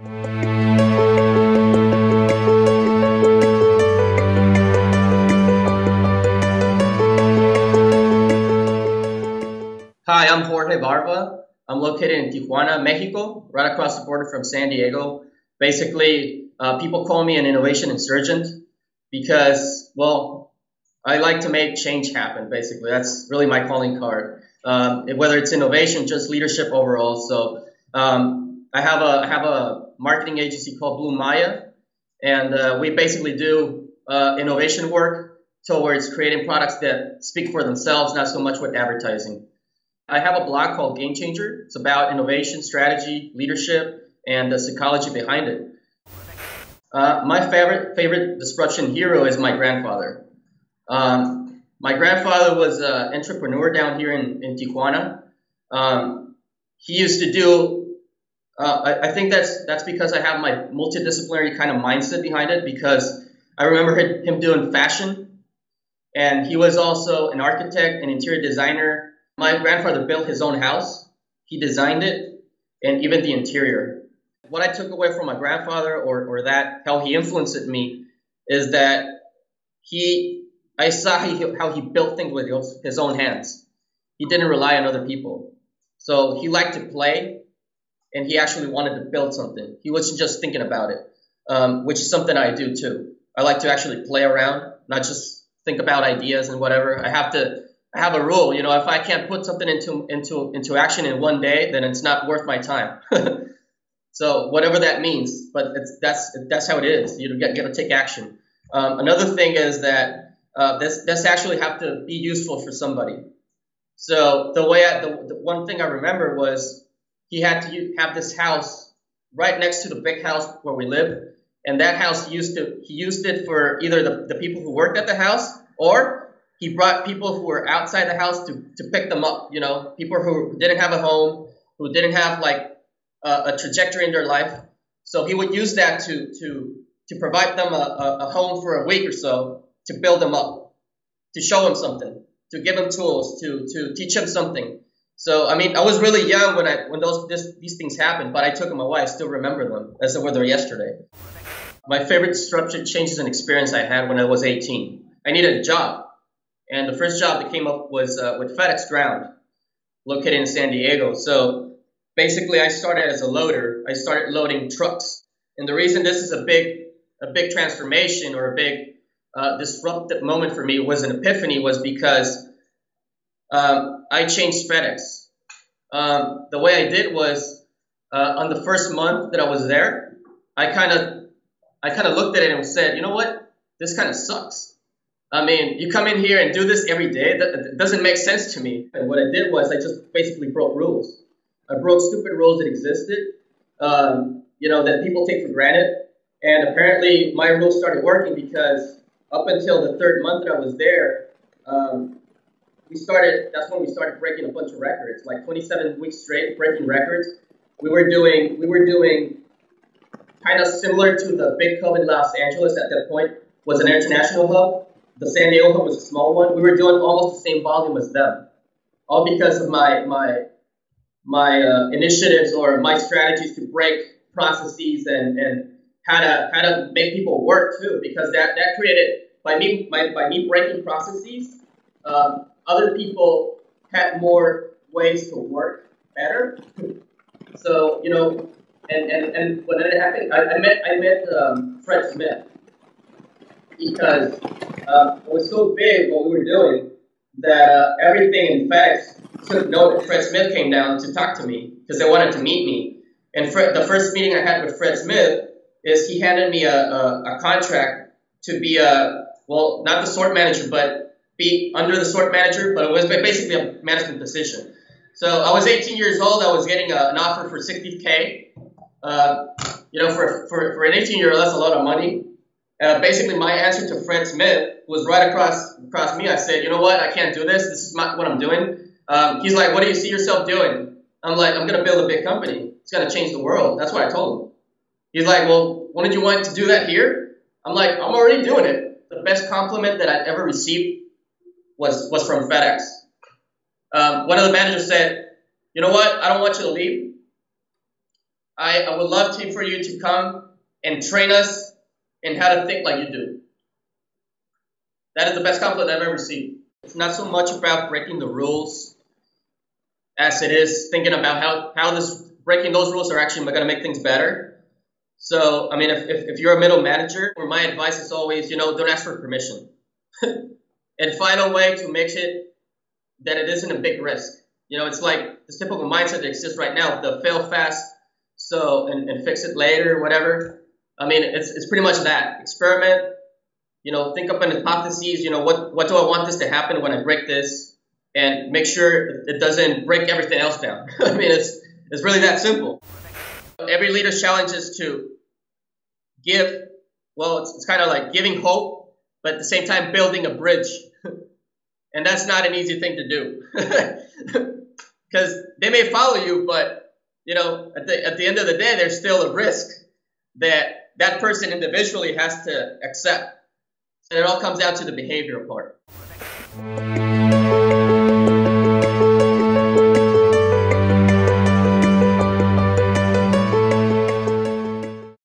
Hi, I'm Jorge Barba. I'm located in Tijuana, Mexico, right across the border from San Diego. Basically, uh, people call me an innovation insurgent because, well, I like to make change happen, basically. That's really my calling card. Um, whether it's innovation, just leadership overall. So um, I have a I have a marketing agency called Blu Maya, and uh, we basically do uh, innovation work towards creating products that speak for themselves, not so much with advertising. I have a blog called Game Changer. It's about innovation, strategy, leadership, and the psychology behind it. Uh, my favorite favorite disruption hero is my grandfather. Um, my grandfather was an entrepreneur down here in, in Tijuana. Um, he used to do. Uh, I, I, think that's that's because I have my multidisciplinary kind of mindset behind it. Because I remember him doing fashion, and he was also an architect, an interior designer, my grandfather built his own house. He designed it and even the interior. What I took away from my grandfather or, or that, how he influenced me, is that he, I saw he, how he built things with his own hands. He didn't rely on other people. So he liked to play and he actually wanted to build something. He wasn't just thinking about it, um, which is something I do too. I like to actually play around, not just think about ideas and whatever. I have to I have a rule, you know, if I can't put something into into into action in one day, then it's not worth my time. so whatever that means, but that's that's how it is. You get to take action. Um, another thing is that uh, this this actually have to be useful for somebody. So the way I, the, the one thing I remember was he had to have this house right next to the big house where we live, and that house used to he used it for either the, the people who worked at the house or he brought people who were outside the house to, to pick them up, you know, people who didn't have a home, who didn't have like a, a trajectory in their life. So he would use that to, to, to provide them a, a, a home for a week or so to build them up, to show them something, to give them tools, to, to teach them something. So I mean, I was really young when I when those this, these things happened, but I took them away. I still remember them as if were yesterday. My favorite disruption changes and experience I had when I was 18. I needed a job. And the first job that came up was uh, with FedEx Ground, located in San Diego. So basically, I started as a loader. I started loading trucks. And the reason this is a big, a big transformation or a big uh, disruptive moment for me was an epiphany was because um, I changed FedEx. Um, the way I did was uh, on the first month that I was there, I kind of I kind of looked at it and said, you know what, this kind of sucks. I mean, you come in here and do this every day. That doesn't make sense to me. And what I did was I just basically broke rules. I broke stupid rules that existed, um, you know, that people take for granted. And apparently, my rules started working because up until the third month that I was there, um, we started. That's when we started breaking a bunch of records, like 27 weeks straight breaking records. We were doing. We were doing kind of similar to the big hub in Los Angeles at that point was an international hub the San Diego hub was a small one. We were doing almost the same volume as them, all because of my my my uh, initiatives or my strategies to break processes and and how to how to make people work too. Because that that created by me by, by me breaking processes, um, other people had more ways to work better. So you know, and and and when it happened, I, I met I met um, Fred Smith because um, it was so big what we were doing that uh, everything in FedEx took that Fred Smith came down to talk to me because they wanted to meet me. And Fred, the first meeting I had with Fred Smith is he handed me a, a, a contract to be a, well, not the sort manager, but be under the sort manager, but it was basically a management position. So I was 18 years old. I was getting a, an offer for 60K. Uh, you know, for, for, for an 18 year old, that's a lot of money. Uh, basically, my answer to Fred Smith was right across across me. I said, you know what? I can't do this. This is not what I'm doing. Um, he's like, what do you see yourself doing? I'm like, I'm gonna build a big company. It's gonna change the world. That's what I told him. He's like, well, wouldn't you want to do that here? I'm like, I'm already doing it. The best compliment that I'd ever received was was from FedEx. Um, one of the managers said, you know what? I don't want you to leave. I, I would love to, for you to come and train us in how to think like you do. That is the best compliment I've ever received. It's not so much about breaking the rules as it is thinking about how, how this breaking those rules are actually going to make things better. So, I mean, if, if, if you're a middle manager, my advice is always, you know, don't ask for permission. and find a way to make it that it isn't a big risk. You know, it's like this typical mindset that exists right now, the fail fast, so and, and fix it later, whatever. I mean, it's, it's pretty much that. Experiment, you know, think up an hypothesis, you know, what, what do I want this to happen when I break this? And make sure it doesn't break everything else down. I mean, it's, it's really that simple. Every leader's challenge is to give, well, it's, it's kind of like giving hope, but at the same time building a bridge. And that's not an easy thing to do. Because they may follow you, but, you know, at the, at the end of the day, there's still a risk that that person individually has to accept. And it all comes down to the behavioral part.